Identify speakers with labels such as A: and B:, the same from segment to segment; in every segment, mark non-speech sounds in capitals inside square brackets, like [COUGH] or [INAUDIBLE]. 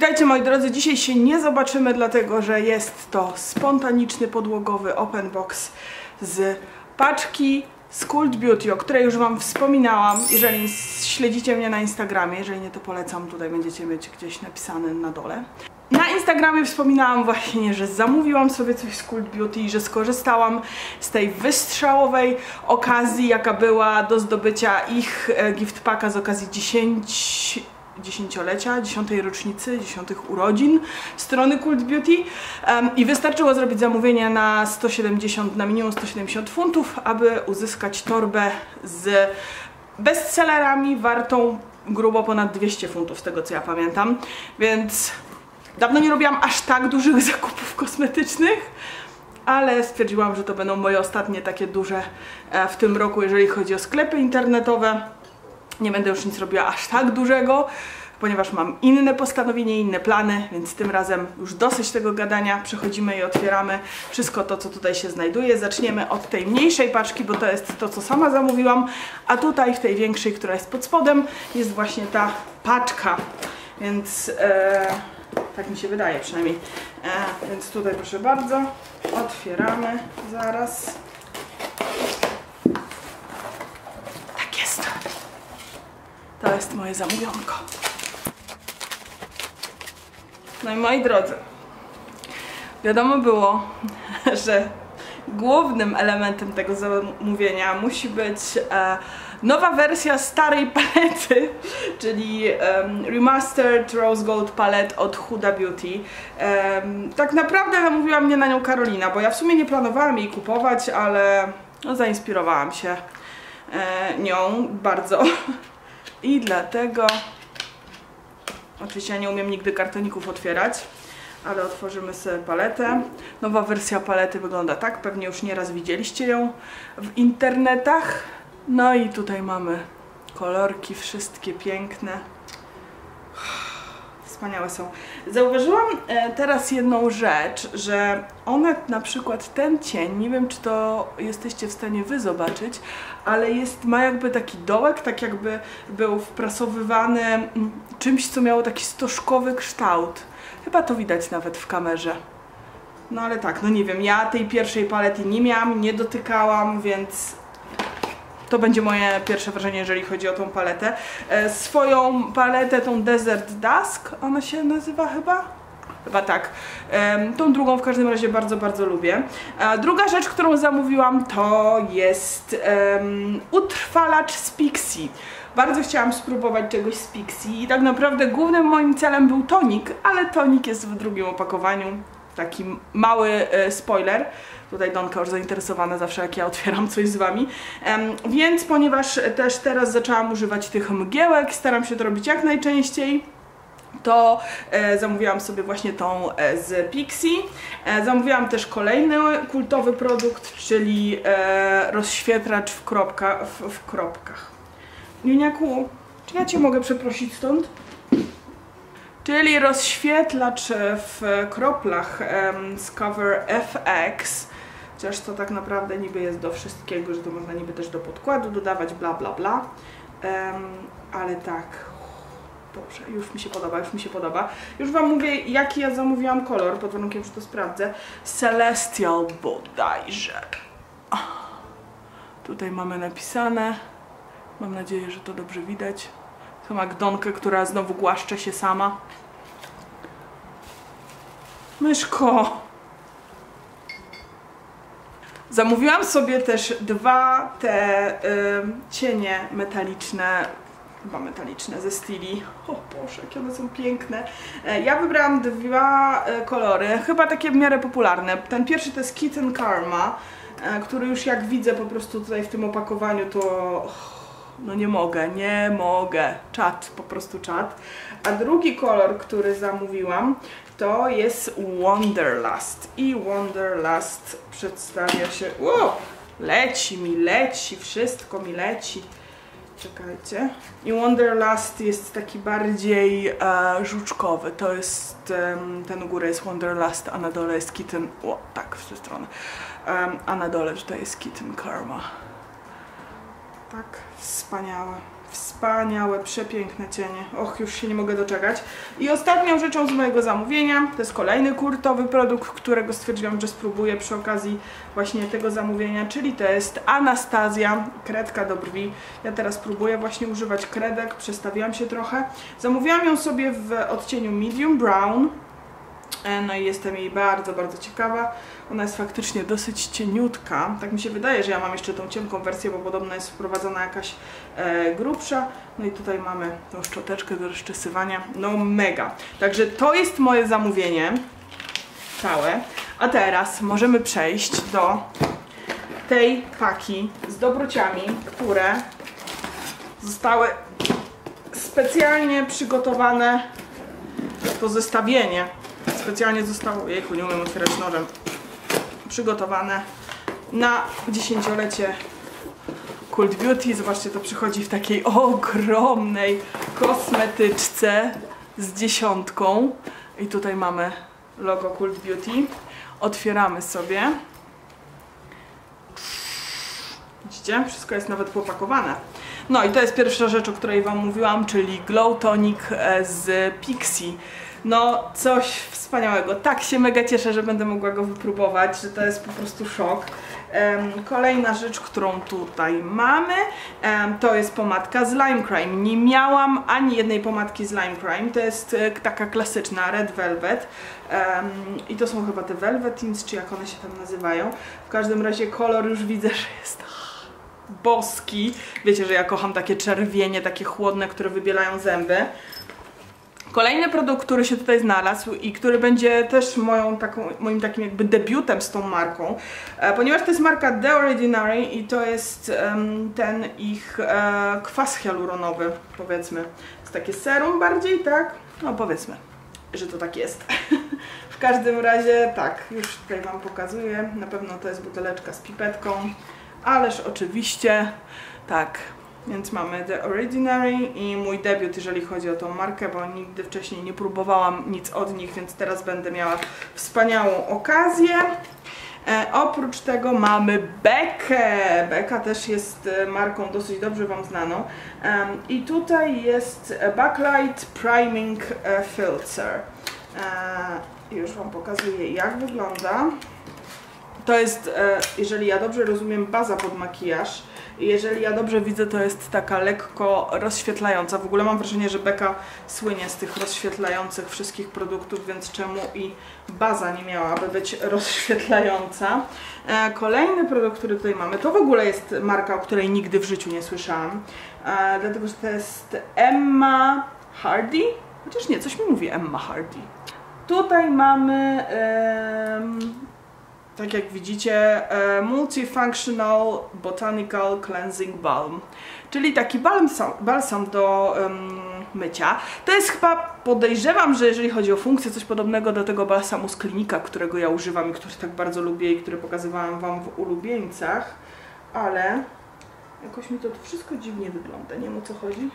A: Witajcie moi drodzy, dzisiaj się nie zobaczymy, dlatego że jest to spontaniczny podłogowy open box z paczki z Cult Beauty, o której już Wam wspominałam. Jeżeli śledzicie mnie na Instagramie, jeżeli nie to polecam, tutaj będziecie mieć gdzieś napisane na dole. Na Instagramie wspominałam właśnie, że zamówiłam sobie coś z Cult Beauty i że skorzystałam z tej wystrzałowej okazji, jaka była do zdobycia ich e, gift packa z okazji 10 dziesięciolecia, dziesiątej rocznicy, dziesiątych urodzin strony Cult Beauty um, i wystarczyło zrobić zamówienie na 170, na minimum 170 funtów, aby uzyskać torbę z bestsellerami wartą grubo ponad 200 funtów, z tego co ja pamiętam, więc dawno nie robiłam aż tak dużych [LAUGHS] zakupów kosmetycznych, ale stwierdziłam, że to będą moje ostatnie takie duże e, w tym roku, jeżeli chodzi o sklepy internetowe. Nie będę już nic robiła aż tak dużego, ponieważ mam inne postanowienie, inne plany, więc tym razem już dosyć tego gadania. Przechodzimy i otwieramy wszystko to, co tutaj się znajduje. Zaczniemy od tej mniejszej paczki, bo to jest to, co sama zamówiłam, a tutaj w tej większej, która jest pod spodem, jest właśnie ta paczka. Więc e, tak mi się wydaje przynajmniej. E, więc tutaj proszę bardzo, otwieramy zaraz. Tak jest. To jest moje zamówionko. No i moi drodzy, wiadomo było, [LAUGHS] że głównym elementem tego zamówienia musi być e, nowa wersja starej [LAUGHS] palety, czyli Remastered Rose Gold Palette od Huda Beauty. Tak naprawdę namówiła mnie na nią Karolina, bo ja w sumie nie planowałam jej kupować, ale no, zainspirowałam się e, nią bardzo [LAUGHS] i dlatego Oczywiście ja nie umiem nigdy kartoników otwierać, ale otworzymy sobie paletę. Nowa wersja palety wygląda tak, pewnie już nieraz widzieliście ją w internetach. No i tutaj mamy kolorki, wszystkie piękne. Wspaniałe są. Zauważyłam e, teraz jedną rzecz, że one na przykład ten cień, nie wiem czy to jesteście w stanie wy zobaczyć, ale jest, ma jakby taki dołek, tak jakby był wprasowywany mm, czymś, co miało taki stożkowy kształt. Chyba to widać nawet w kamerze. No ale tak, no nie wiem, ja tej pierwszej palety nie miałam, nie dotykałam, więc to będzie moje pierwsze wrażenie, jeżeli chodzi o tą paletę. E, swoją paletę, tą Desert Dusk, ona się nazywa chyba? Chyba tak. Tą drugą w każdym razie bardzo, bardzo lubię. Druga rzecz, którą zamówiłam to jest utrwalacz z Pixie. Bardzo chciałam spróbować czegoś z Pixie i tak naprawdę głównym moim celem był tonik, ale tonik jest w drugim opakowaniu. Taki mały e, spoiler. Tutaj Donka już zainteresowana zawsze jak ja otwieram coś z Wami. Więc ponieważ też teraz zaczęłam używać tych mgiełek, staram się to robić jak najczęściej, to e, zamówiłam sobie właśnie tą e, z Pixie. E, zamówiłam też kolejny kultowy produkt, czyli e, rozświetlacz w, kropka, w, w kropkach. Juniaku, czy ja Cię mogę przeprosić stąd? Czyli rozświetlacz w kroplach z Cover FX Chociaż to tak naprawdę niby jest do wszystkiego, że to można niby też do podkładu dodawać, bla bla bla. Um, ale tak, dobrze, już mi się podoba, już mi się podoba. Już Wam mówię, jaki ja zamówiłam kolor, pod warunkiem, że to sprawdzę. Celestial bodajże. Tutaj mamy napisane. Mam nadzieję, że to dobrze widać. To Magdonkę, która znowu głaszcze się sama. Myszko! Zamówiłam sobie też dwa te y, cienie metaliczne, chyba metaliczne ze Stili. O Boże, jakie one są piękne. E, ja wybrałam dwa e, kolory, chyba takie w miarę popularne. Ten pierwszy to jest Kitten Karma, e, który już jak widzę po prostu tutaj w tym opakowaniu to... no nie mogę, nie mogę. Czat, po prostu czat. A drugi kolor, który zamówiłam, to jest Wanderlust. I Wanderlust przedstawia się... Wow, leci mi, leci, wszystko mi leci. Czekajcie. I Wanderlust jest taki bardziej e, żuczkowy. To jest, um, ten u góry jest Wanderlust, a na dole jest Kitten... O, tak, w tę stronę. Um, a na dole tutaj jest Kitten Karma. Tak, wspaniałe. Wspaniałe, przepiękne cienie. Och, już się nie mogę doczekać. I ostatnią rzeczą z mojego zamówienia, to jest kolejny kurtowy produkt, którego stwierdziłam, że spróbuję przy okazji właśnie tego zamówienia, czyli to jest Anastazja, kredka do brwi. Ja teraz próbuję właśnie używać kredek, przestawiłam się trochę. Zamówiłam ją sobie w odcieniu medium brown. E, no i jestem jej bardzo, bardzo ciekawa. Ona jest faktycznie dosyć cieniutka. Tak mi się wydaje, że ja mam jeszcze tą cienką wersję, bo podobno jest wprowadzona jakaś e, grubsza. No i tutaj mamy tą szczoteczkę do rozczesywania. No mega. Także to jest moje zamówienie. Całe. A teraz możemy przejść do tej paki z dobrociami, które zostały specjalnie przygotowane to zestawienie specjalnie zostało, jejku, nie umiem otwierać nożem, przygotowane na dziesięciolecie Cult Beauty. Zobaczcie, to przychodzi w takiej ogromnej kosmetyczce z dziesiątką. I tutaj mamy logo Cult Beauty. Otwieramy sobie. Widzicie? Wszystko jest nawet popakowane. No i to jest pierwsza rzecz, o której Wam mówiłam, czyli Glow Tonic e, z Pixie. No, coś wspaniałego. Tak się mega cieszę, że będę mogła go wypróbować, że to jest po prostu szok. Kolejna rzecz, którą tutaj mamy, to jest pomadka z Lime Crime. Nie miałam ani jednej pomadki z Lime Crime, to jest e, taka klasyczna Red Velvet i to są chyba te Velvetins, czy jak one się tam nazywają. W każdym razie kolor już widzę, że jest boski. Wiecie, że ja kocham takie czerwienie, takie chłodne, które wybielają zęby. Kolejny produkt, który się tutaj znalazł i który będzie też moją taką, moim takim jakby debiutem z tą marką, e, ponieważ to jest marka The Ordinary i to jest um, ten ich e, kwas hialuronowy, powiedzmy. Jest takie serum bardziej, tak? No powiedzmy, że to tak jest. [LAUGHS] w każdym razie tak, już tutaj Wam pokazuję. Na pewno to jest buteleczka z pipetką, ależ oczywiście tak, więc mamy The Ordinary i mój debiut, jeżeli chodzi o tą markę, bo nigdy wcześniej nie próbowałam nic od nich, więc teraz będę miała wspaniałą okazję. E, oprócz tego mamy Bekę. Beka też jest e, marką dosyć dobrze Wam znaną. E, I tutaj jest Backlight Priming e, Filter. E, już Wam pokazuję jak wygląda. To jest, e, jeżeli ja dobrze rozumiem, baza pod makijaż. Jeżeli ja dobrze widzę, to jest taka lekko rozświetlająca. W ogóle mam wrażenie, że Beka słynie z tych rozświetlających wszystkich produktów, więc czemu i baza nie miałaby być rozświetlająca. E, kolejny produkt, który tutaj mamy, to w ogóle jest marka, o której nigdy w życiu nie słyszałam. E, dlatego, że to jest Emma Hardy. Chociaż nie, coś mi mówi Emma Hardy. Tutaj mamy tak jak widzicie, e, Multifunctional Botanical Cleansing Balm, czyli taki balsam, balsam do um, mycia. To jest chyba, podejrzewam, że jeżeli chodzi o funkcję, coś podobnego do tego balsamu z klinika, którego ja używam i który tak bardzo lubię i który pokazywałam Wam w ulubieńcach, ale jakoś mi to wszystko dziwnie wygląda, nie wiem o co chodzi.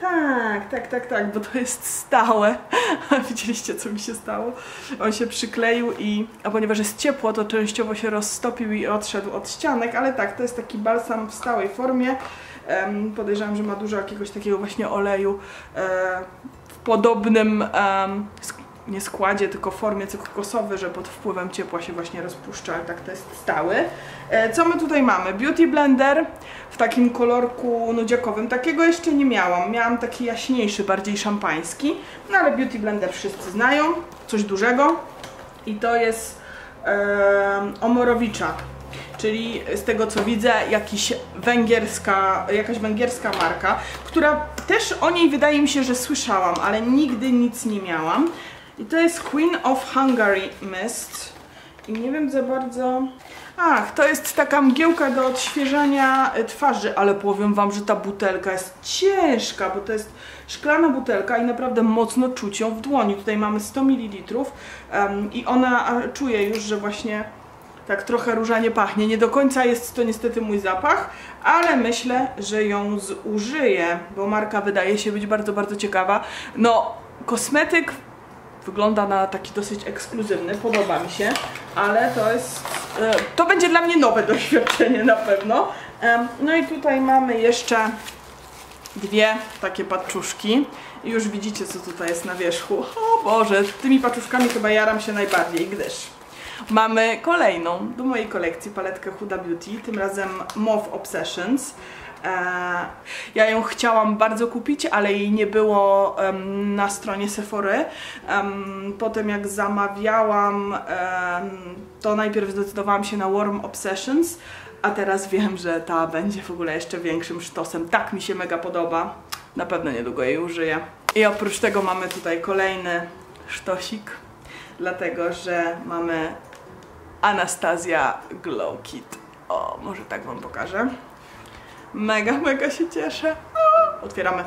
A: Tak, tak, tak, tak, bo to jest stałe. [LAUGHS] Widzieliście, co mi się stało? On się przykleił i, a ponieważ jest ciepło, to częściowo się rozstopił i odszedł od ścianek, ale tak, to jest taki balsam w stałej formie. Um, podejrzewam, że ma dużo jakiegoś takiego właśnie oleju e, w podobnym um, nie składzie, tylko formie cykosowej, że pod wpływem ciepła się właśnie rozpuszcza, ale tak to jest stały. E, co my tutaj mamy? Beauty Blender w takim kolorku nudziakowym. Takiego jeszcze nie miałam. Miałam taki jaśniejszy, bardziej szampański. No ale Beauty Blender wszyscy znają. Coś dużego. I to jest e, Omorowicza. Czyli z tego co widzę, jakiś węgierska, jakaś węgierska marka, która też o niej wydaje mi się, że słyszałam, ale nigdy nic nie miałam. I to jest Queen of Hungary Mist. I nie wiem za bardzo... Ach, to jest taka mgiełka do odświeżania e, twarzy, ale powiem Wam, że ta butelka jest ciężka, bo to jest szklana butelka i naprawdę mocno czuć ją w dłoni. Tutaj mamy 100 ml um, i ona czuje już, że właśnie tak trochę różanie pachnie. Nie do końca jest to niestety mój zapach, ale myślę, że ją zużyję, bo marka wydaje się być bardzo, bardzo ciekawa. No, kosmetyk Wygląda na taki dosyć ekskluzywny, podoba mi się, ale to jest, e, to będzie dla mnie nowe [LAUGHS] doświadczenie na pewno. No i tutaj mamy jeszcze dwie takie paczuszki już widzicie co tutaj jest na wierzchu. O Boże, tymi paczuszkami chyba jaram się najbardziej, gdyż mamy kolejną do mojej kolekcji paletkę Huda Beauty, tym razem Mauve Obsessions. E, ja ją chciałam bardzo kupić, ale jej nie było um, na stronie Sephory. Um, potem jak zamawiałam, um, to najpierw zdecydowałam się na Warm Obsessions, a teraz wiem, że ta będzie w ogóle jeszcze większym sztosem. Tak mi się mega podoba. Na pewno niedługo jej użyję. I oprócz tego mamy tutaj kolejny sztosik, dlatego że mamy Anastasia Glow Kit. O, może tak Wam pokażę. Mega, mega się cieszę. Otwieramy.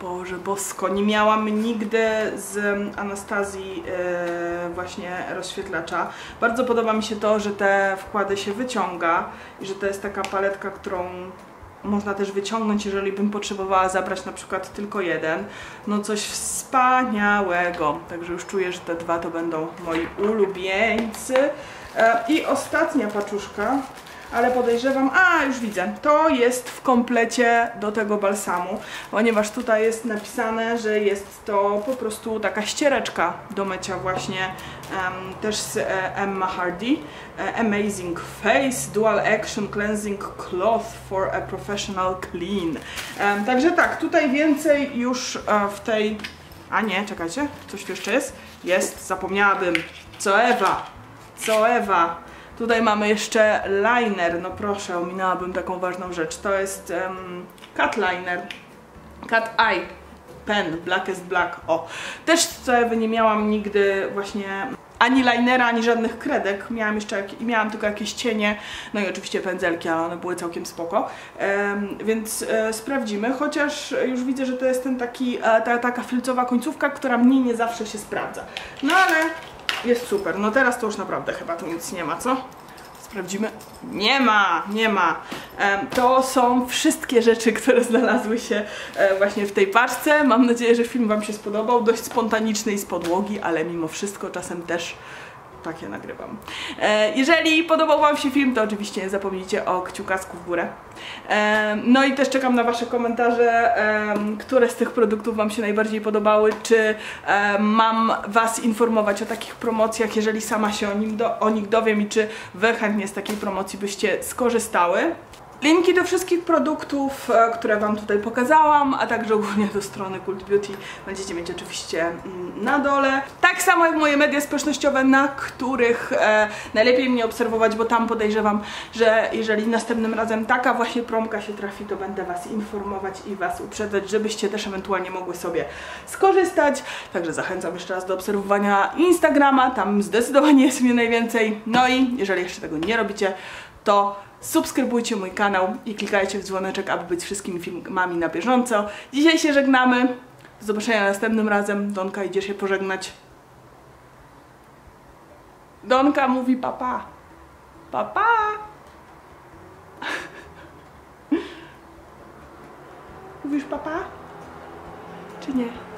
A: Boże, bosko, nie miałam nigdy z Anastazji yy, właśnie rozświetlacza. Bardzo podoba mi się to, że te wkłady się wyciąga i że to jest taka paletka, którą można też wyciągnąć, jeżeli bym potrzebowała zabrać na przykład tylko jeden. No coś wspaniałego. Także już czuję, że te dwa to będą moi ulubieńcy. E, I ostatnia paczuszka, ale podejrzewam, a już widzę, to jest w komplecie do tego balsamu, ponieważ tutaj jest napisane, że jest to po prostu taka ściereczka do mycia właśnie też z e, Emma Hardy. E, Amazing Face Dual Action Cleansing Cloth for a Professional Clean. Także tak, tutaj więcej już e, w tej... A nie, czekajcie, coś tu jeszcze jest? Jest, zapomniałabym. Co Ewa? Co Ewa? Tutaj mamy jeszcze liner, no proszę, ominęłabym taką ważną rzecz. To jest um, cat liner, cat eye pen, blackest black, o. Też co Ewy nie miałam nigdy właśnie ani linera, ani żadnych kredek. Miałam jeszcze miałam tylko jakieś cienie, no i oczywiście pędzelki, ale one były całkiem spoko. Um, więc e, sprawdzimy, chociaż już widzę, że to jest ten taki, e, ta, taka filcowa końcówka, która mnie nie zawsze się sprawdza. No ale jest super. No teraz to już naprawdę chyba tu nic nie ma, co? Sprawdzimy. Nie ma, nie ma. To są wszystkie rzeczy, które znalazły się e, właśnie w tej paczce. Mam nadzieję, że film Wam się spodobał. Dość spontaniczny i z podłogi, ale mimo wszystko czasem też takie nagrywam. E, jeżeli podobał Wam się film, to oczywiście nie zapomnijcie o kciukasku w górę. E, no i też czekam na Wasze komentarze, e, które z tych produktów Wam się najbardziej podobały, czy mam Was informować o takich promocjach, jeżeli sama się o, nim do, o nich dowiem i czy Wy chętnie z takiej promocji byście skorzystały. Linki do wszystkich produktów, e, które Wam tutaj pokazałam, a także ogólnie do strony Cult Beauty będziecie mieć oczywiście mm, na dole. Tak samo jak moje media społecznościowe, na których e, najlepiej mnie obserwować, bo tam podejrzewam, że jeżeli następnym razem taka właśnie promka się trafi, to będę Was informować i Was uprzedzać, żebyście też ewentualnie mogły sobie skorzystać. Także zachęcam jeszcze raz do obserwowania Instagrama, tam zdecydowanie jest mnie najwięcej. No i jeżeli jeszcze tego nie robicie, to subskrybujcie mój kanał i klikajcie w dzwoneczek, aby być wszystkimi filmami na bieżąco. Dzisiaj się żegnamy. Do zobaczenia następnym razem. Donka idzie się pożegnać. Donka mówi papa. Papa. [LAUGHS] Mówisz papa? Czy nie?